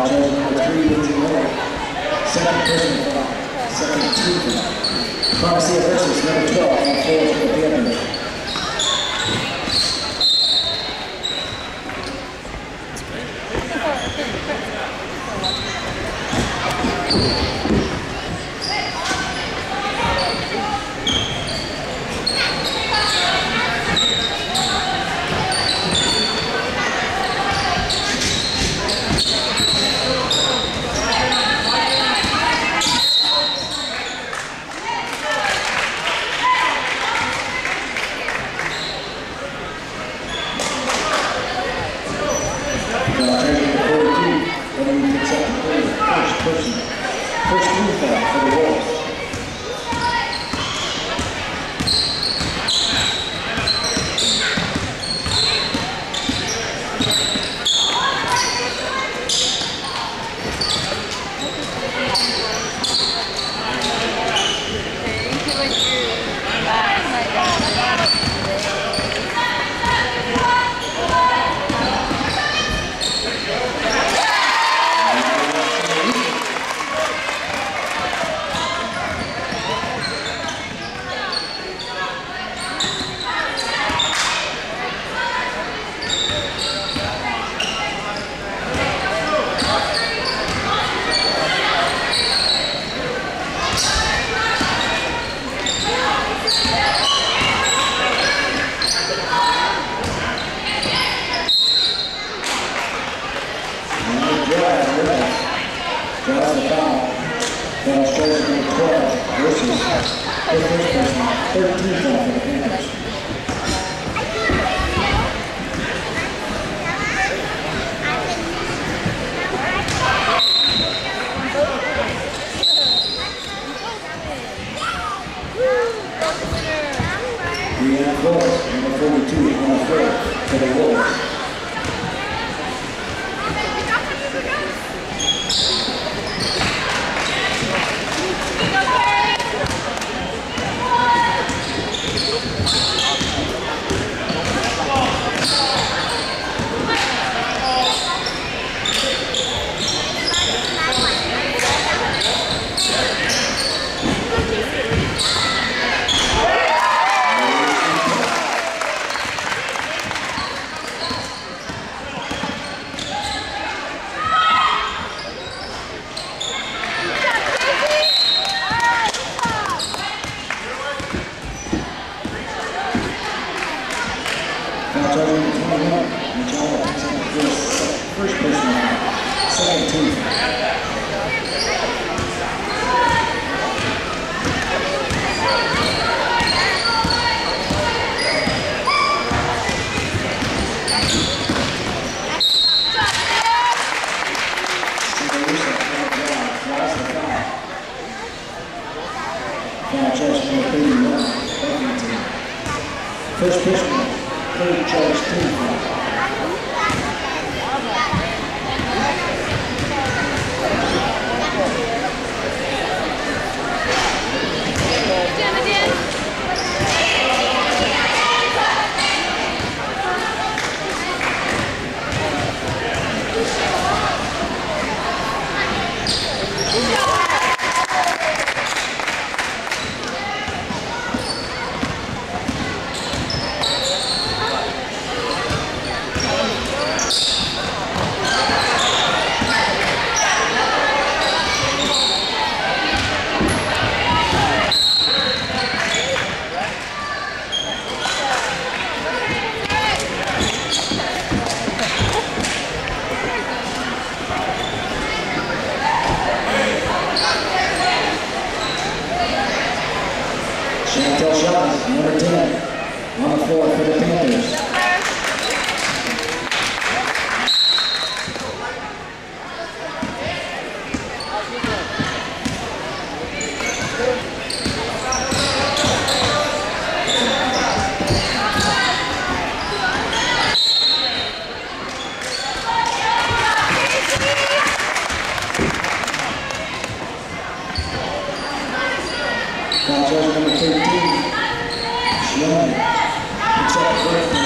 Second personal second two foul. Pharmacy versus number 12, on four for the Panthers. Except for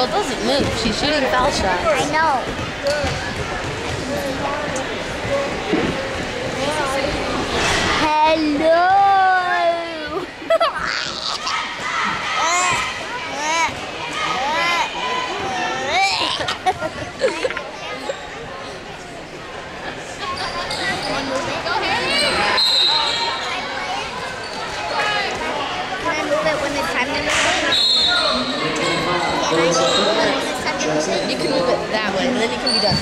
Well, it doesn't move. She's shooting foul shots. I know. You can move it that way, and then you can be done.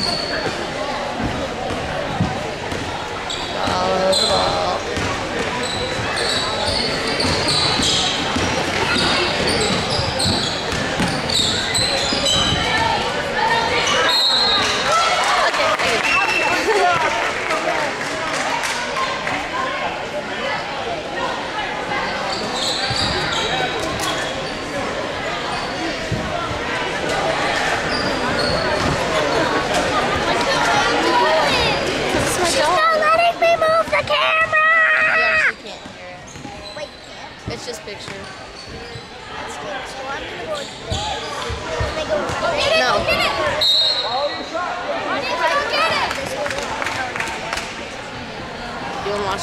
Follow the ball.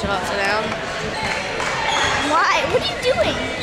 it. Why? What are you doing?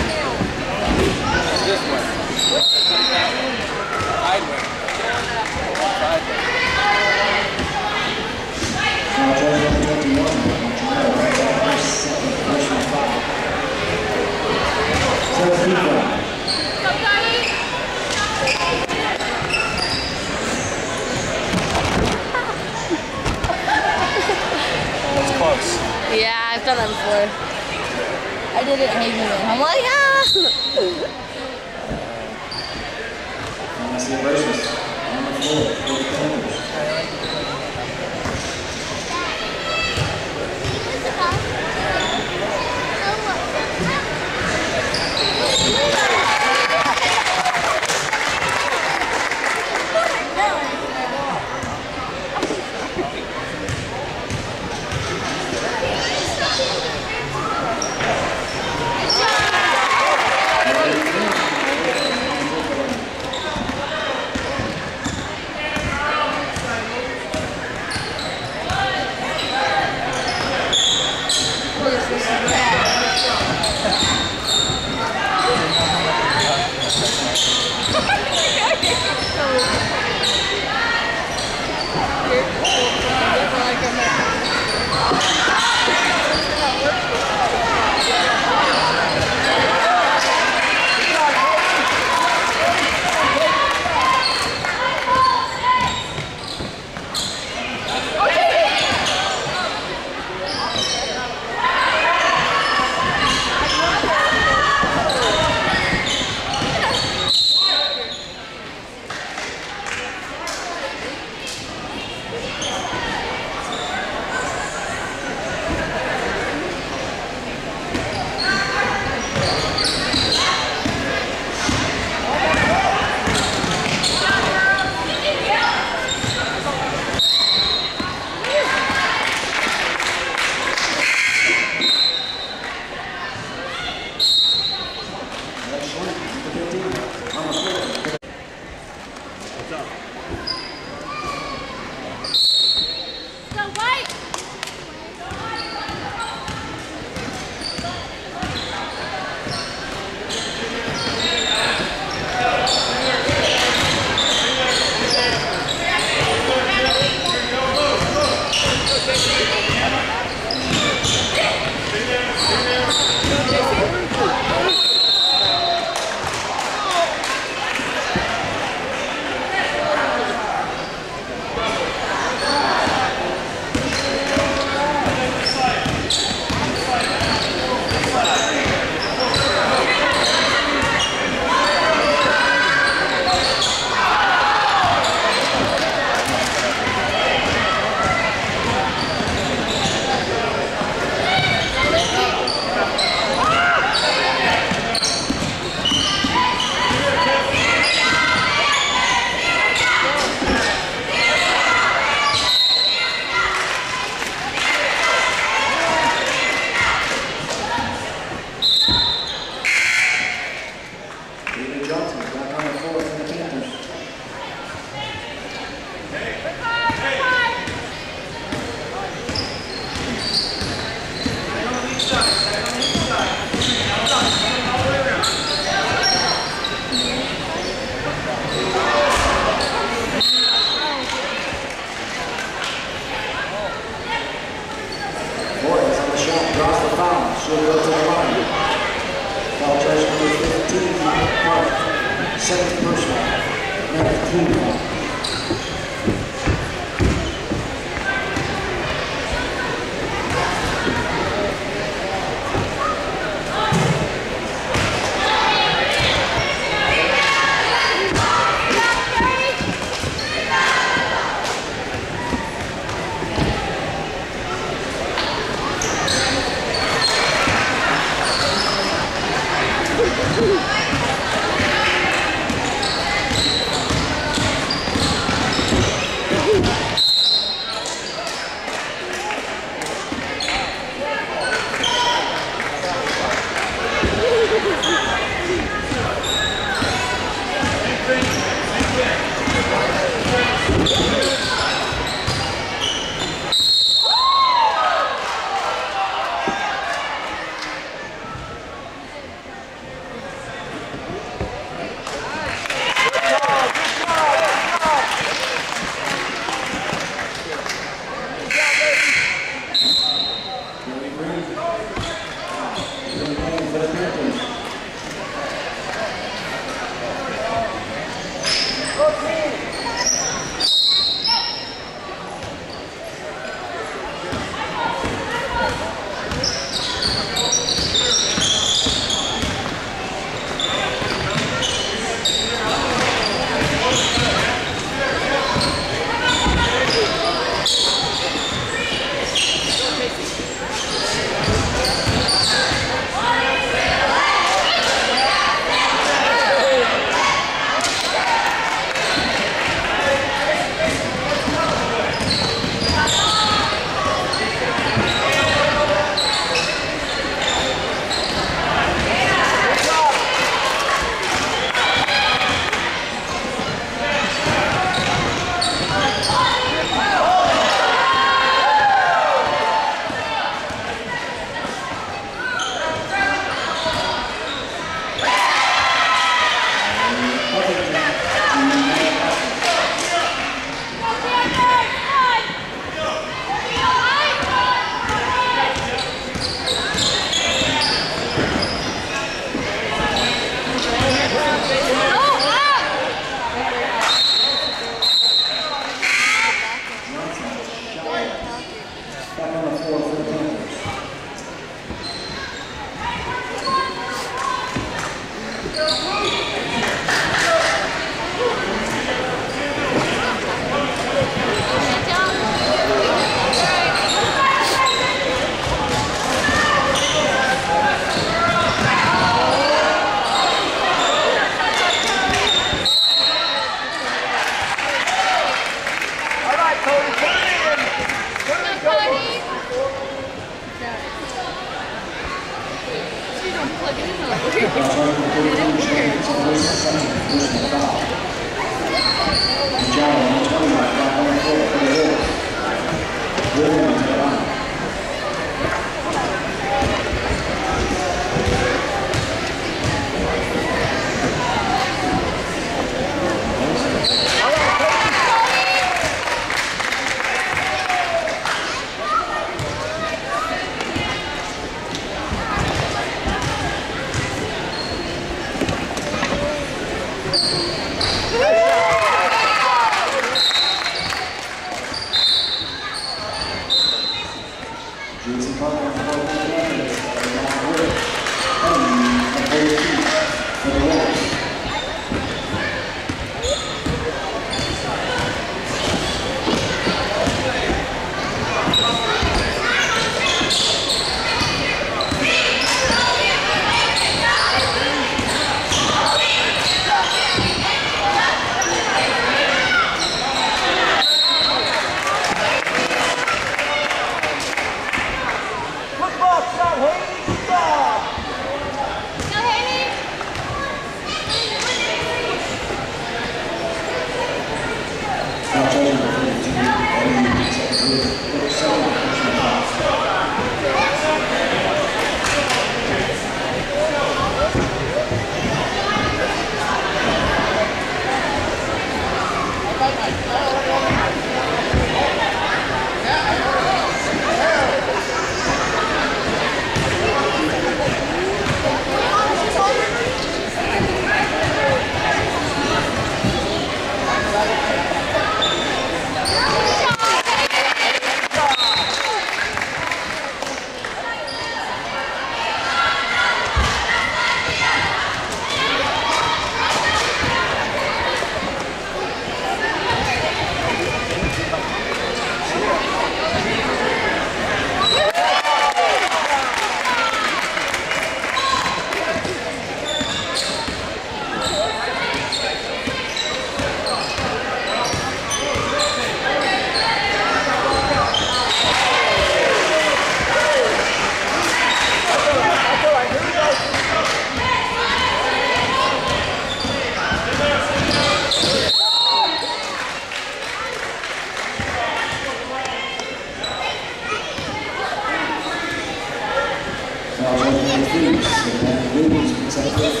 Williams picks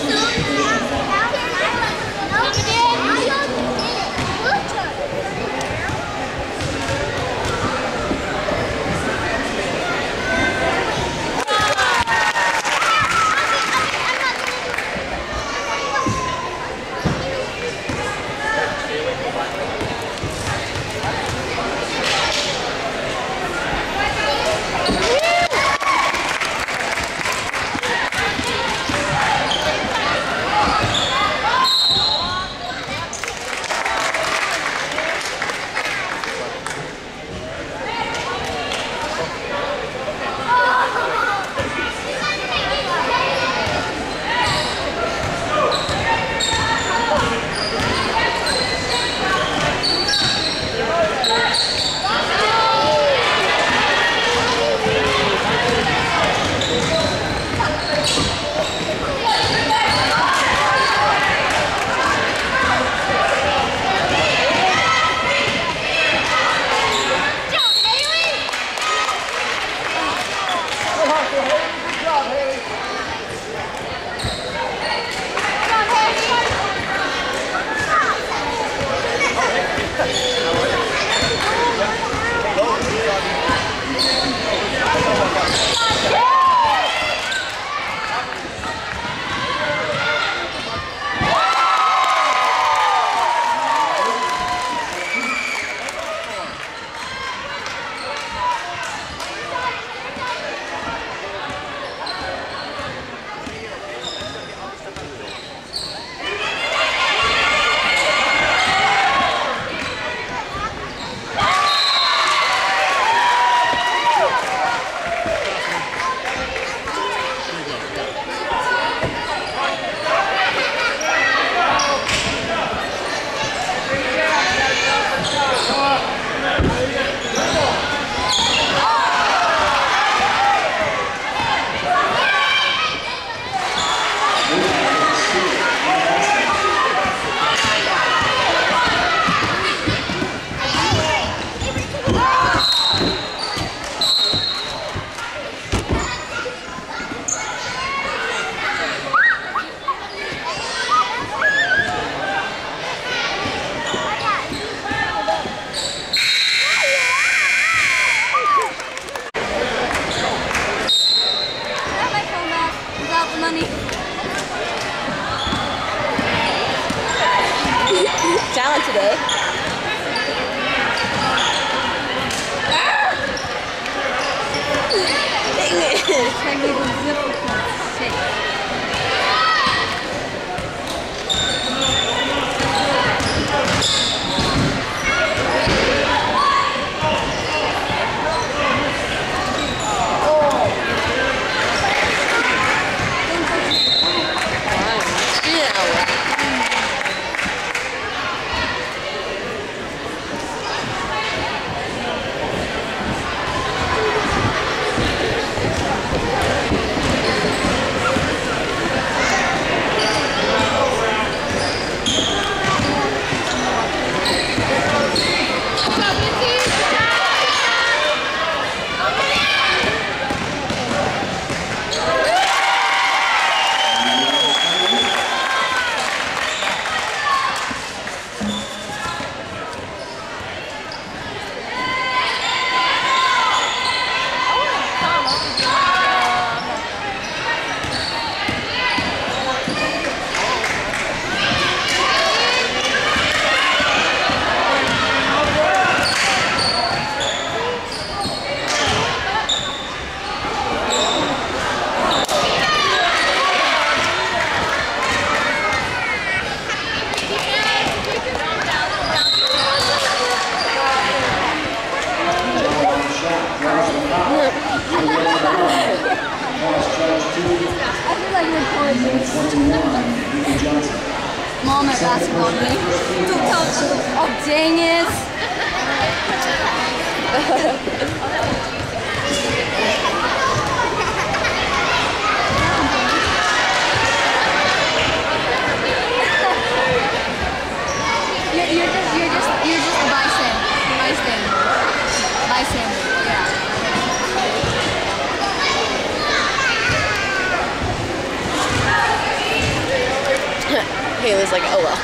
Kayla's like, oh well.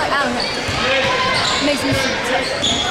But I don't know. Makes me feel tough.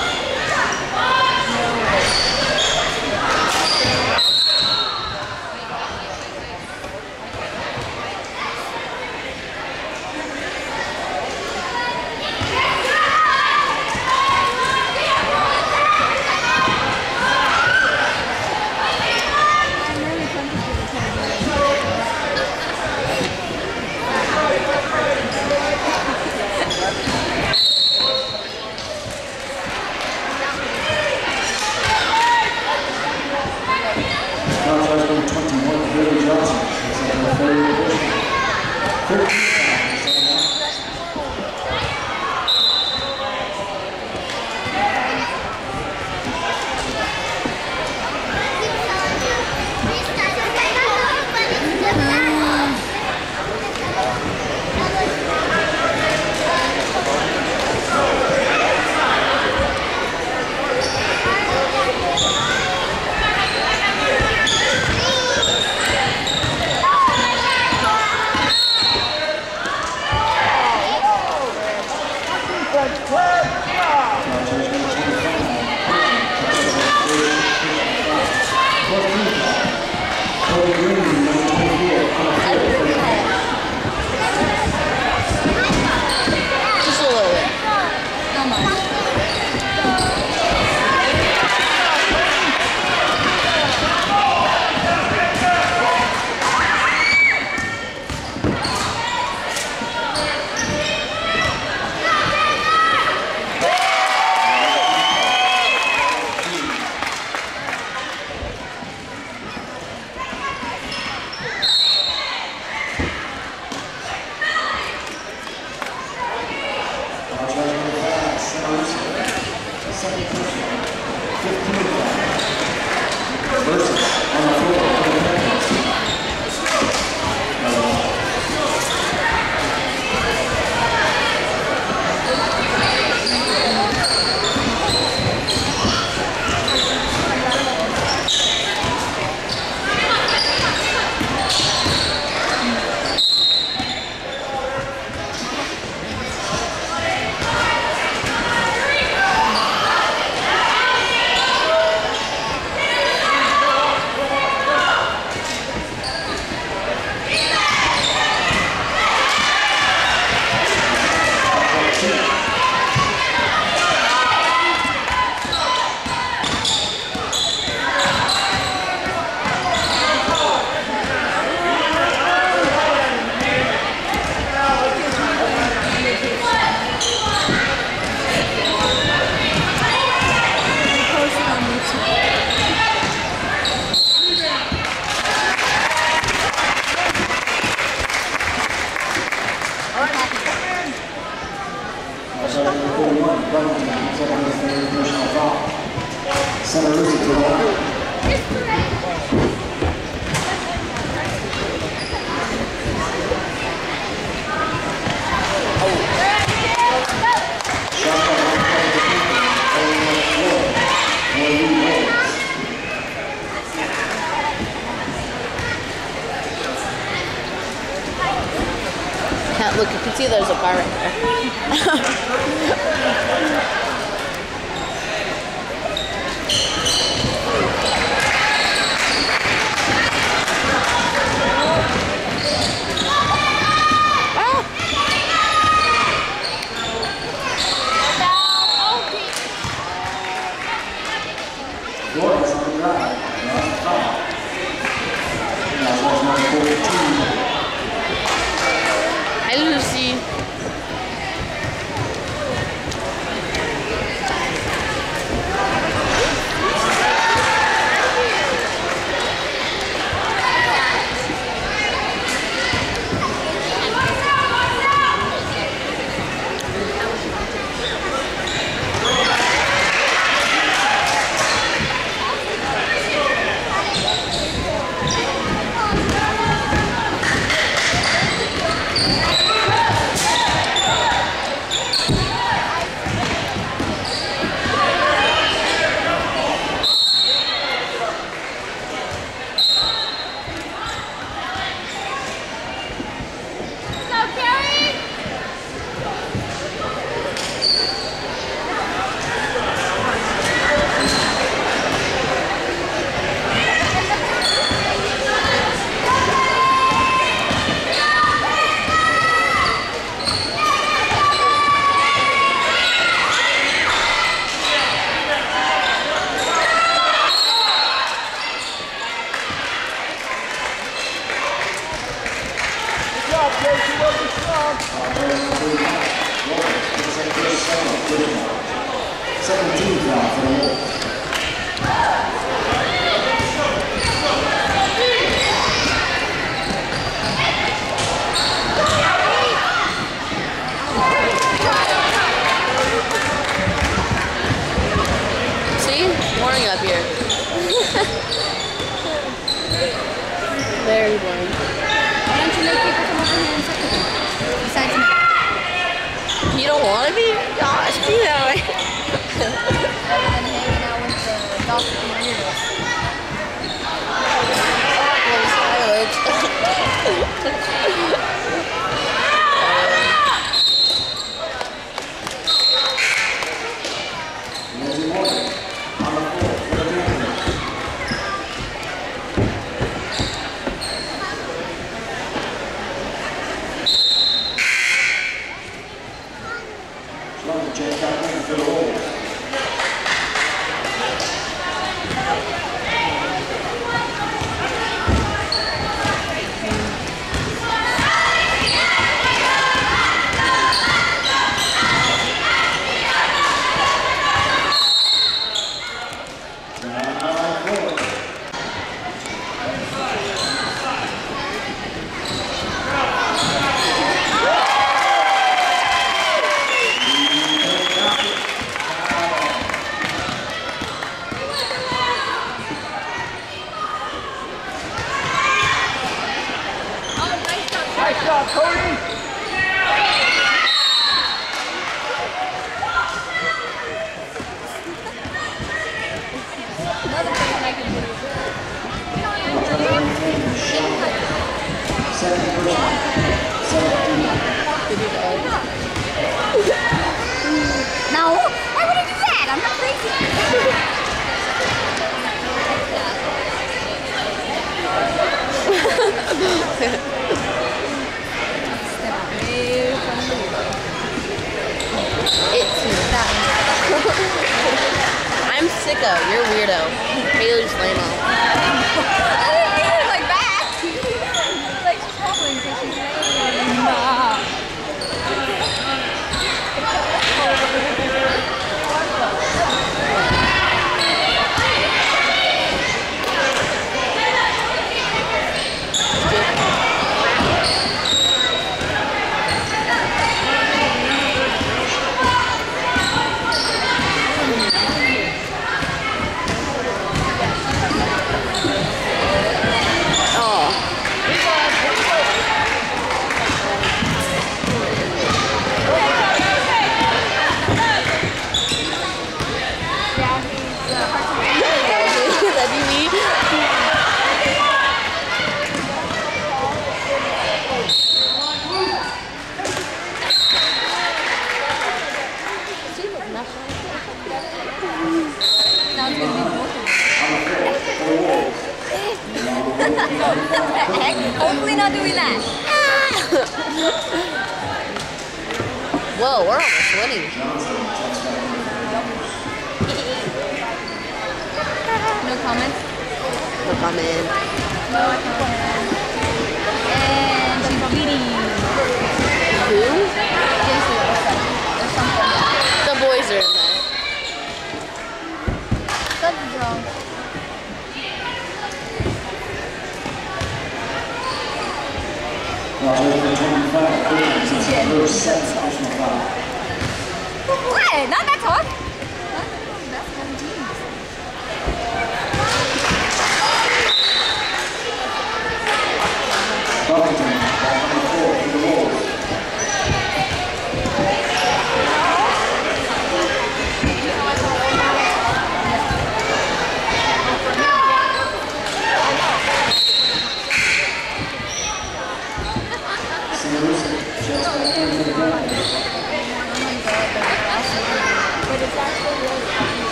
I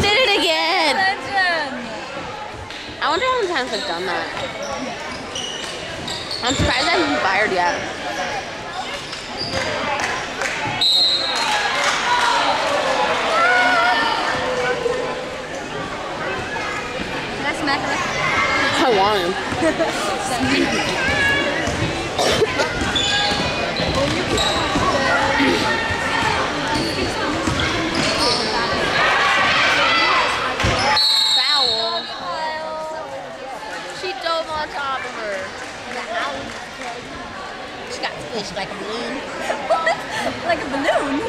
did it again! I wonder how many times I've done that. I'm surprised I haven't fired yet. Can I I want him. Foul. She dove on top of her. She got fish like a balloon. like a balloon?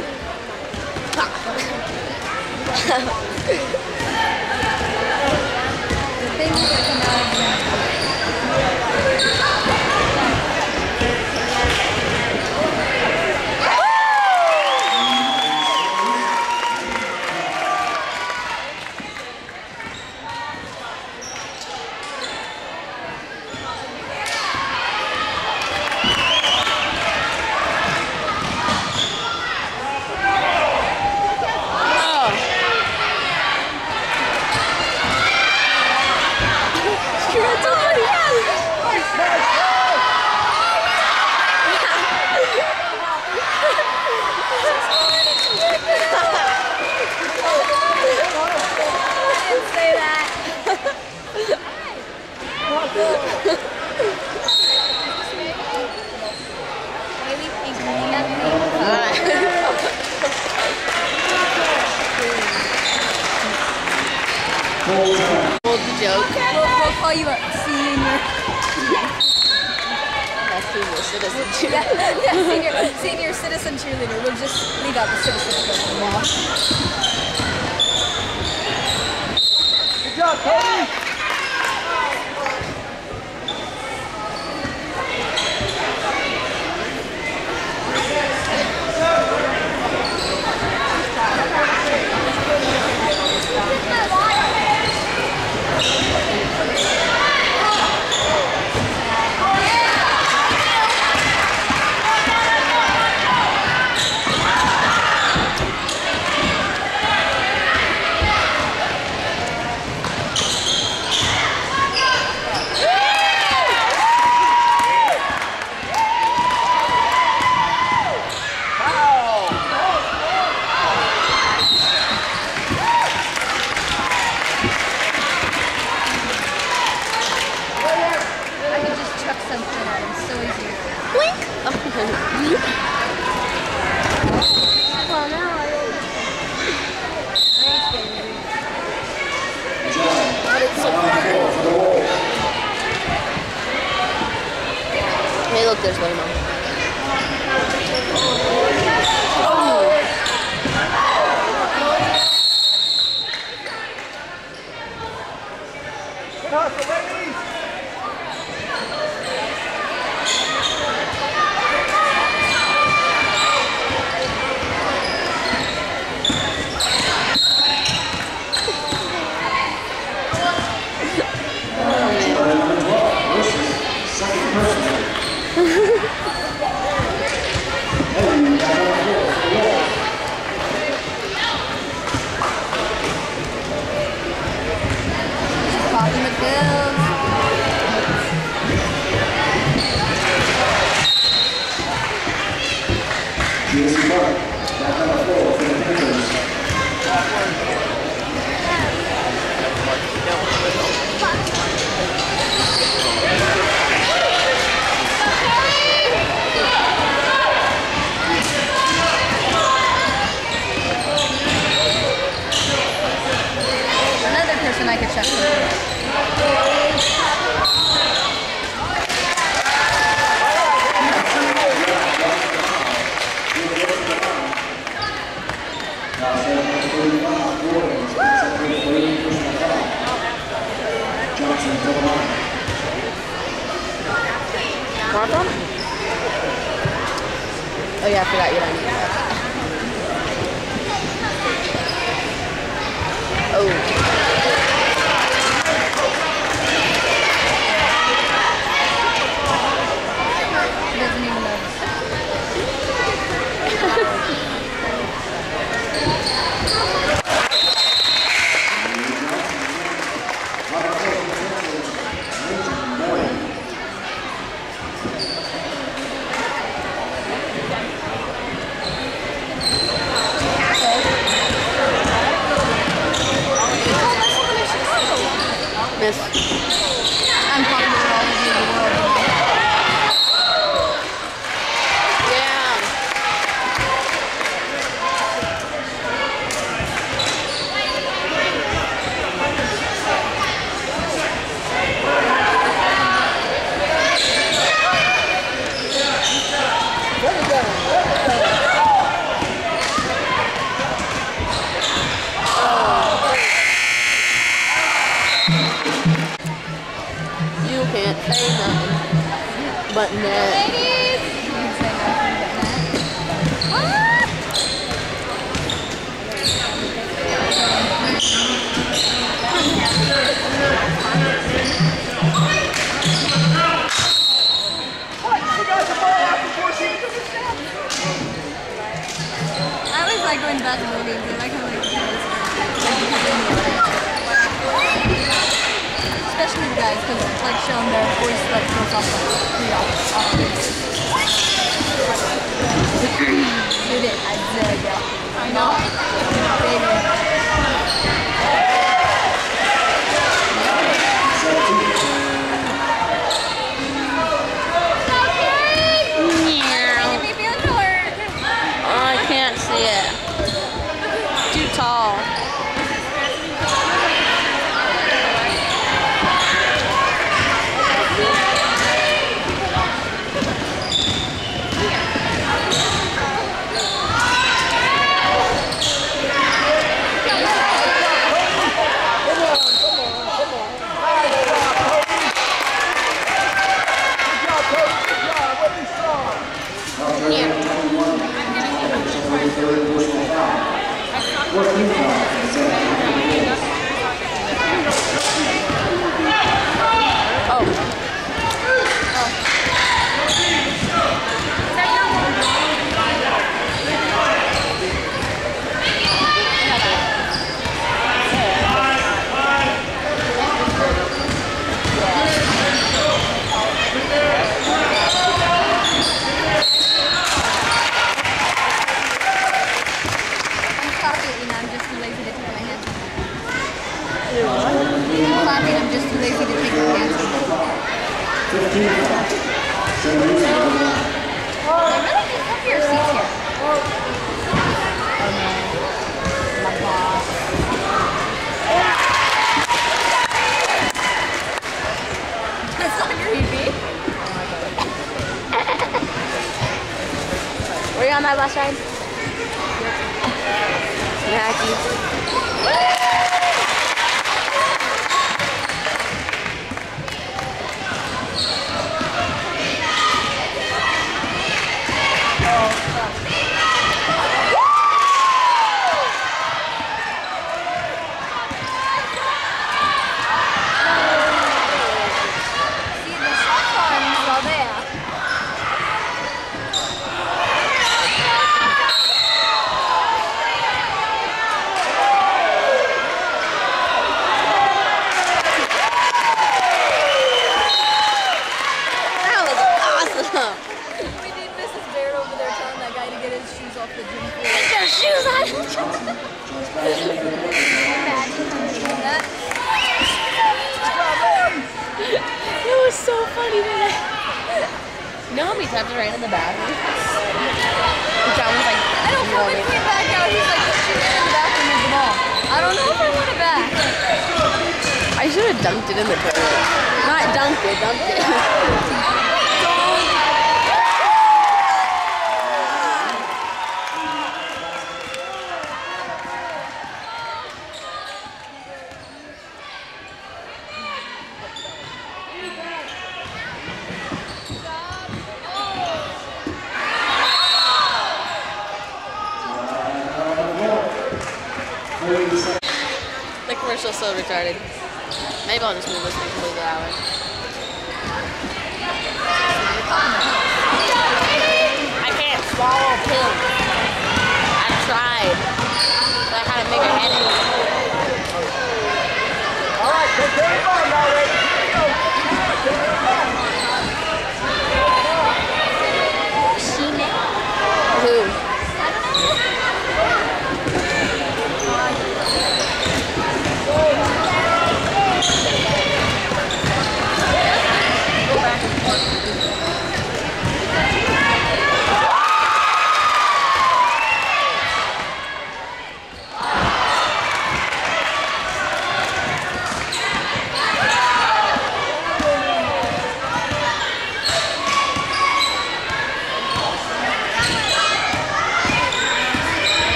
飞机也看到了一辆